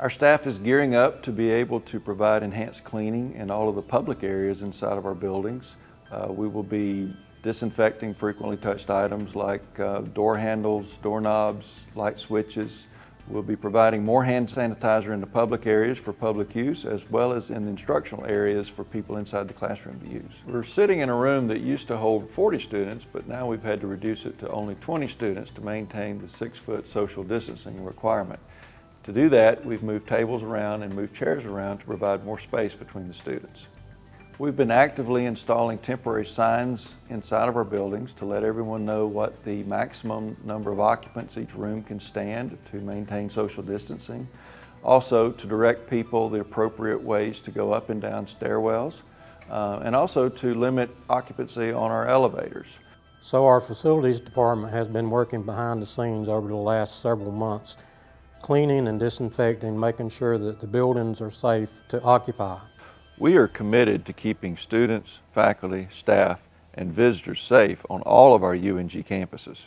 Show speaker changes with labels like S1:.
S1: Our staff is gearing up to be able to provide enhanced cleaning in all of the public areas inside of our buildings. Uh, we will be disinfecting frequently touched items like uh, door handles, doorknobs, light switches. We'll be providing more hand sanitizer in the public areas for public use as well as in the instructional areas for people inside the classroom to use. We're sitting in a room that used to hold 40 students, but now we've had to reduce it to only 20 students to maintain the six foot social distancing requirement. To do that, we've moved tables around and moved chairs around to provide more space between the students. We've been actively installing temporary signs inside of our buildings to let everyone know what the maximum number of occupants each room can stand to maintain social distancing. Also to direct people the appropriate ways to go up and down stairwells uh, and also to limit occupancy on our elevators.
S2: So our facilities department has been working behind the scenes over the last several months, cleaning and disinfecting, making sure that the buildings are safe to occupy.
S1: We are committed to keeping students, faculty, staff, and visitors safe on all of our UNG campuses.